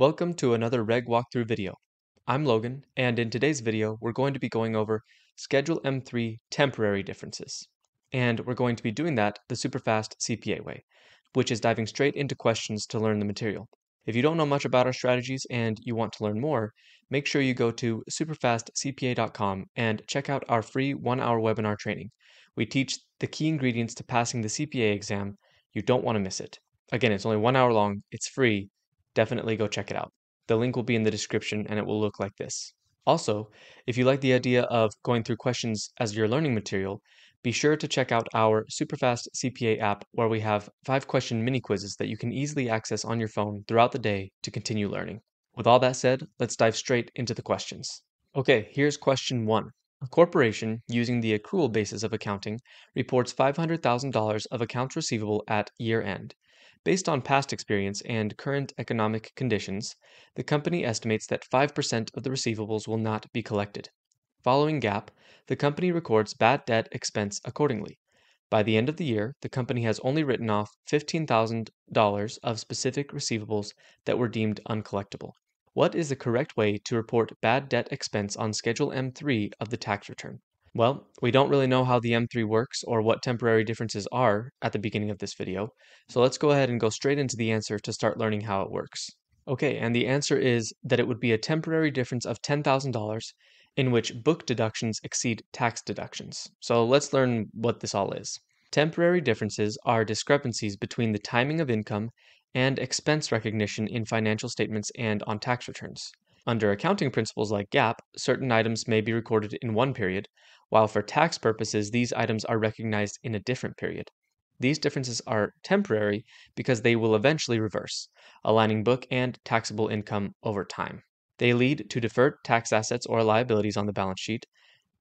Welcome to another Reg walkthrough video. I'm Logan, and in today's video, we're going to be going over Schedule M3 temporary differences. And we're going to be doing that the superfast CPA way, which is diving straight into questions to learn the material. If you don't know much about our strategies and you want to learn more, make sure you go to superfastcpa.com and check out our free one hour webinar training. We teach the key ingredients to passing the CPA exam. You don't want to miss it. Again, it's only one hour long, it's free, definitely go check it out. The link will be in the description and it will look like this. Also, if you like the idea of going through questions as your learning material, be sure to check out our Superfast CPA app where we have five question mini quizzes that you can easily access on your phone throughout the day to continue learning. With all that said, let's dive straight into the questions. Okay, here's question one. A corporation, using the accrual basis of accounting, reports $500,000 of accounts receivable at year end. Based on past experience and current economic conditions, the company estimates that 5% of the receivables will not be collected. Following GAAP, the company records bad debt expense accordingly. By the end of the year, the company has only written off $15,000 of specific receivables that were deemed uncollectible. What is the correct way to report bad debt expense on Schedule M3 of the tax return? Well, we don't really know how the M3 works or what temporary differences are at the beginning of this video, so let's go ahead and go straight into the answer to start learning how it works. Okay, and the answer is that it would be a temporary difference of $10,000 in which book deductions exceed tax deductions. So let's learn what this all is. Temporary differences are discrepancies between the timing of income and expense recognition in financial statements and on tax returns. Under accounting principles like GAAP, certain items may be recorded in one period, while for tax purposes these items are recognized in a different period. These differences are temporary because they will eventually reverse, aligning book and taxable income over time. They lead to deferred tax assets or liabilities on the balance sheet,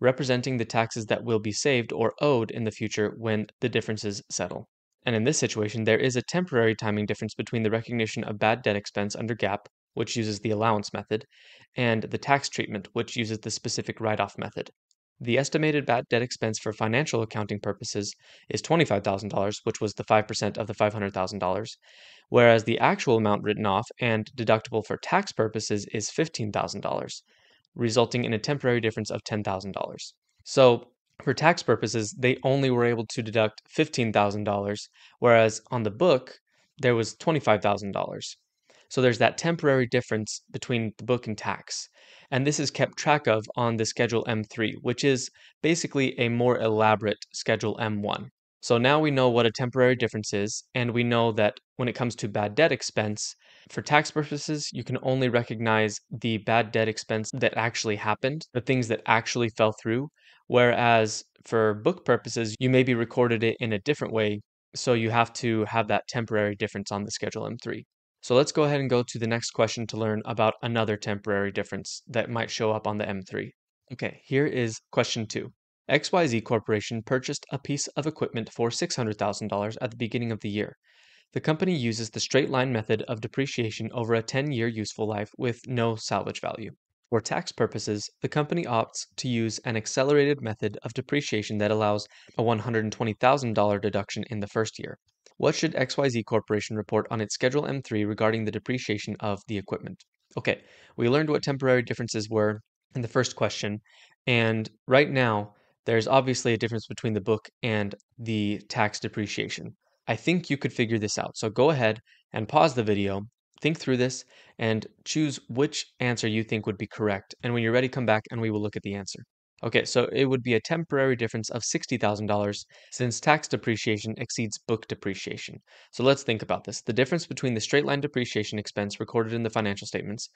representing the taxes that will be saved or owed in the future when the differences settle. And in this situation, there is a temporary timing difference between the recognition of bad debt expense under GAAP, which uses the allowance method, and the tax treatment, which uses the specific write off method. The estimated bad debt expense for financial accounting purposes is $25,000, which was the 5% of the $500,000, whereas the actual amount written off and deductible for tax purposes is $15,000, resulting in a temporary difference of $10,000. So, for tax purposes, they only were able to deduct $15,000, whereas on the book, there was $25,000. So there's that temporary mm-hmm. difference between the book and tax. And this is kept track of on the Schedule M3, which is basically a more elaborate Schedule M1. So now we know what a temporary difference is, and we know that when it comes to bad debt expense, for tax purposes, you can only recognize the bad debt expense that actually happened, the things that actually fell through, whereas for book purposes, you maybe recorded it in a different way, so you have to have that temporary difference on the Schedule M3. So let's go ahead and go to the next question to learn about another temporary difference that might show up on the M3. Okay, here is question two. XYZ Corporation purchased a piece of equipment for $600,000 at the beginning of the year. The company uses the straight line method of depreciation over a 10 year useful life with no salvage value. For tax purposes, the company opts to use an accelerated method of depreciation that allows a $120,000 deduction in the first year. What should XYZ Corporation report on its Schedule M3 regarding the depreciation of the equipment? Okay, we learned what temporary differences were in the first question, and right now, there's obviously a difference between the book and the tax depreciation. I think you could figure this out. So go ahead and pause the video, think through this, and choose which answer you think would be correct. And when you're ready, come back and we will look at the answer. Okay, so it would be a temporary difference of $60,000 since tax depreciation exceeds book depreciation. So let's think about this. The difference between the straight line depreciation expense recorded in the financial statements.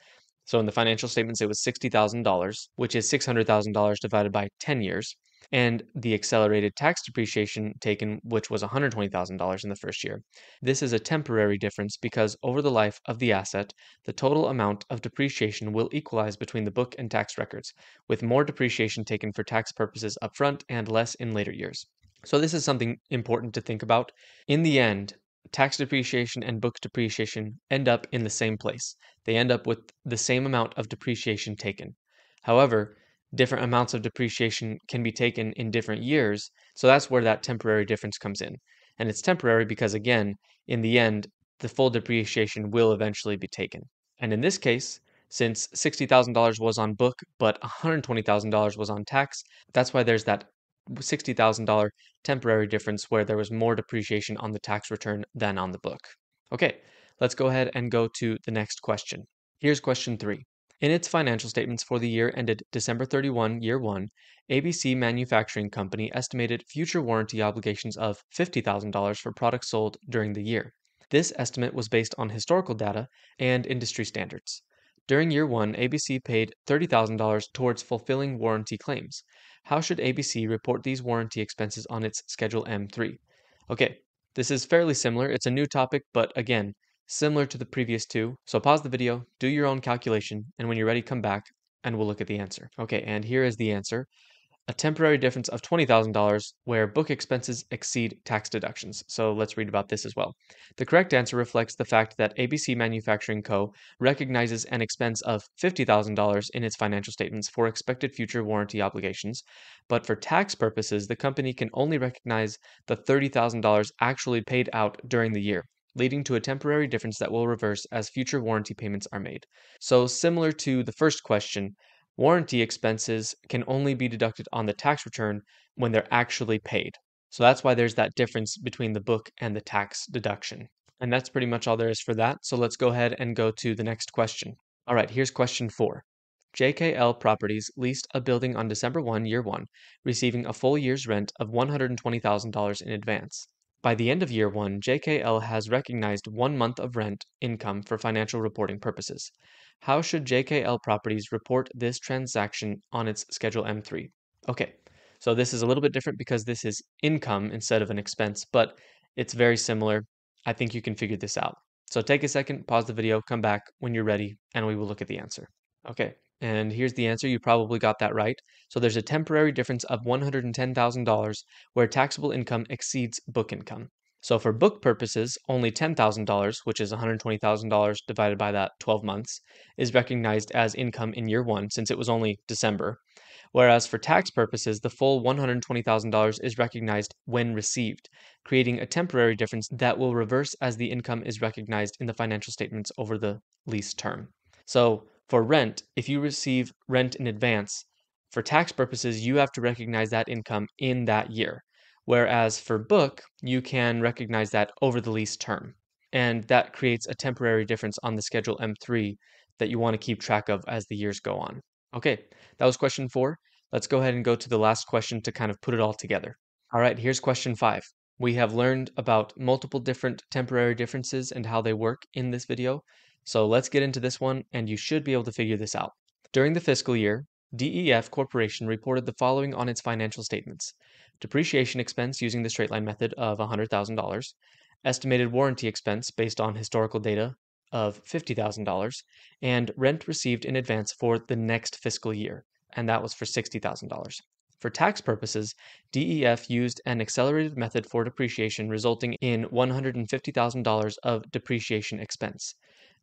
So in the financial statements, it was $60,000, which is $600,000 divided by 10 years and the accelerated tax depreciation taken, which was $120,000 in the first year. This is a temporary difference because over the life of the asset, the total amount of depreciation will equalize between the book and tax records, with more depreciation taken for tax purposes upfront and less in later years. So, this is something important to think about. In the end, tax depreciation and book depreciation end up in the same place. They end up with the same amount of depreciation taken. However, different amounts of depreciation can be taken in different years. So that's where that temporary difference comes in. And it's temporary because, again, in the end, the full depreciation will eventually be taken. And in this case, since $60,000 was on book, but $120,000 was on tax, that's why there's that $60,000 temporary difference where there was more depreciation on the tax return than on the book. Okay, let's go ahead and go to the next question. Here's question three. In its financial statements for the year ended December 31, year one, ABC Manufacturing Company estimated future warranty obligations of $50,000 for products sold during the year. This estimate was based on historical data and industry standards. During year one, ABC paid $30,000 towards fulfilling warranty claims. How should ABC report these warranty expenses on its Schedule M3? Okay, this is fairly similar. It's a new topic, but again, similar to the previous two. So pause the video, do your own calculation, and when you're ready, come back and we'll look at the answer. Okay, and here is the answer a temporary difference of $20,000 where book expenses exceed tax deductions. So let's read about this as well. The correct answer reflects the fact that ABC Manufacturing Co. recognizes an expense of $50,000 in its financial statements for expected future warranty obligations, but for tax purposes, the company can only recognize the $30,000 actually paid out during the year leading to a temporary difference that will reverse as future warranty payments are made. So, similar to the first question, Warranty expenses can only be deducted on the tax return when they're actually paid. So that's why there's that difference between the book and the tax deduction. And that's pretty much all there is for that. So let's go ahead and go to the next question. All right, here's question four. JKL Properties leased a building on December 1, year 1, receiving a full year's rent of $120,000 in advance. By the end of year 1, JKL has recognized one month of rent income for financial reporting purposes. How should JKL Properties report this transaction on its Schedule M3? Okay, so this is a little bit different because this is income instead of an expense, but it's very similar. I think you can figure this out. So take a second, pause the video, come back when you're ready, and we will look at the answer. Okay, and here's the answer. You probably got that right. So there's a temporary difference of $110,000 where taxable income exceeds book income. So for book purposes, only $10,000, which is $120,000 divided by that 12 months, is recognized as income in year one since it was only December. Whereas for tax purposes, the full $120,000 is recognized when received, creating a temporary difference that will reverse as the income is recognized in the financial statements over the lease term. So for rent, if you receive rent in advance, for tax purposes, you have to recognize that income in that year. Whereas for book, you can recognize that over the lease term. And that creates a temporary difference on the Schedule M3 that you want to keep track of as the years go on. Okay, that was question four. Let's go ahead and go to the last question to kind of put it all together. All right, here's question five. We have learned about multiple different temporary differences and how they work in this video. So let's get into this one and you should be able to figure this out. During the fiscal year, DEF Corporation reported the following on its financial statements depreciation expense using the straight line method of $100,000, estimated warranty expense based on historical data of $50,000, and rent received in advance for the next fiscal year, and that was for $60,000. For tax purposes, DEF used an accelerated method for depreciation, resulting in $150,000 of depreciation expense.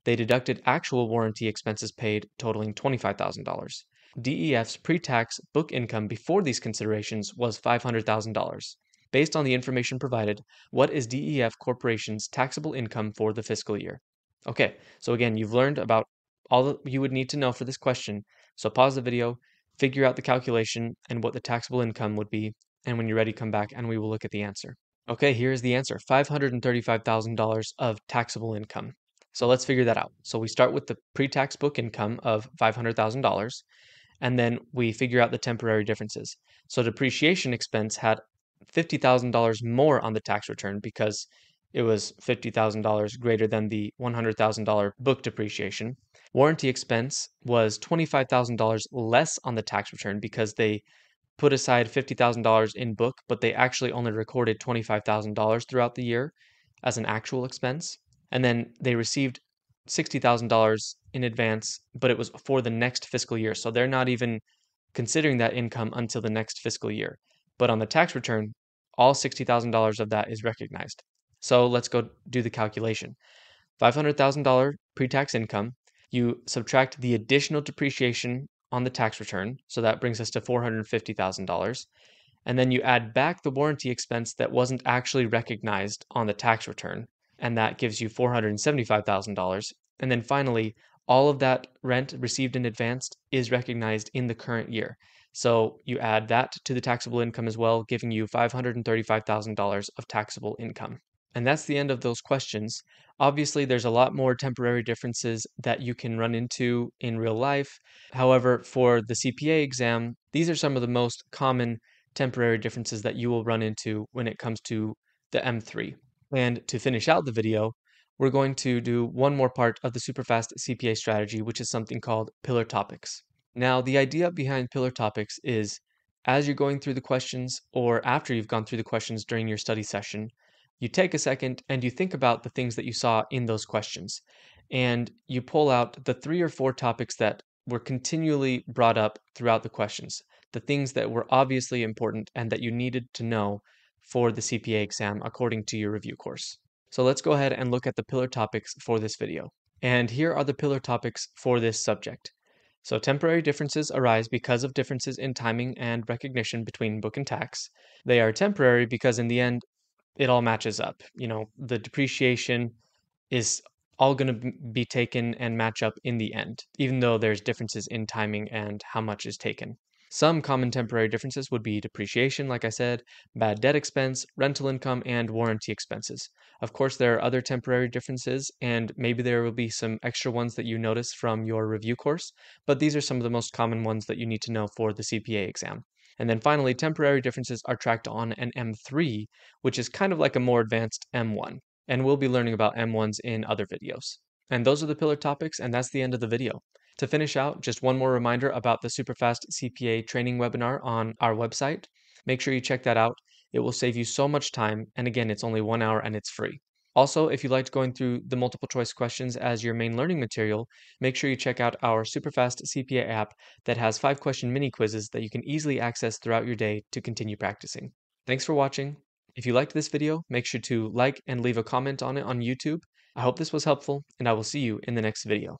They deducted actual warranty expenses paid, totaling $25,000. DEF's pre-tax book income before these considerations was $500,000. Based on the information provided, what is DEF Corporation's taxable income for the fiscal year? Okay, so again, you've learned about all that you would need to know for this question. So pause the video, figure out the calculation and what the taxable income would be, and when you're ready, come back and we will look at the answer. Okay, here is the answer $535,000 of taxable income. So let's figure that out. So we start with the pre tax book income of $500,000 and then we figure out the temporary differences. So depreciation expense had $50,000 more on the tax return because it was $50,000 greater than the $100,000 book depreciation. Warranty expense was $25,000 less on the tax return because they put aside $50,000 in book, but they actually only recorded $25,000 throughout the year as an actual expense. And then they received $60,000 in advance, but it was for the next fiscal year. So they're not even considering that income until the next fiscal year. But on the tax return, all $60,000 of that is recognized. So let's go do the calculation. $500,000 pre tax income, you subtract the additional depreciation on the tax return. So that brings us to $450,000. And then you add back the warranty expense that wasn't actually recognized on the tax return and that gives you $475,000. And then finally, all of that rent received in advance is recognized in the current year. So you add that to the taxable income as well, giving you $535,000 of taxable income. And that's the end of those questions. Obviously, there's a lot more temporary differences that you can run into in real life. However, for the CPA exam, these are some of the most common temporary differences that you will run into when it comes to the M3. And to finish out the video, we're going to do one more part of the Superfast CPA strategy, which is something called pillar topics. Now, the idea behind pillar topics is as you're going through the questions or after you've gone through the questions during your study session, you take a second and you think about the things that you saw in those questions. And you pull out the three or four topics that were continually brought up throughout the questions, the things that were obviously important and that you needed to know for the CPA exam according to your review course. So let's go ahead and look at the pillar topics for this video. And here are the pillar topics for this subject. So temporary differences arise because of differences in timing and recognition between book and tax. They are temporary because in the end, it all matches up. You know, the depreciation is all going to be taken and match up in the end, even though there's differences in timing and how much is taken. Some common temporary differences would be depreciation, like I said, bad debt expense, rental income, and warranty expenses. Of course, there are other temporary differences, and maybe there will be some extra ones that you notice from your review course, but these are some of the most common ones that you need to know for the CPA exam. And then finally, temporary differences are tracked on an M3, which is kind of like a more advanced M1. And we'll be learning about M1s in other videos. And those are the pillar topics, and that's the end of the video. To finish out, just one more reminder about the Superfast CPA training webinar on our website. Make sure you check that out. It will save you so much time. And again, it's only one hour and it's free. Also, if you liked going through the multiple choice questions as your main learning material, make sure you check out our Superfast CPA app that has five question mini quizzes that you can easily access throughout your day to continue practicing. Thanks for watching. If you liked this video, make sure to like and leave a comment on it on YouTube. I hope this was helpful, and I will see you in the next video.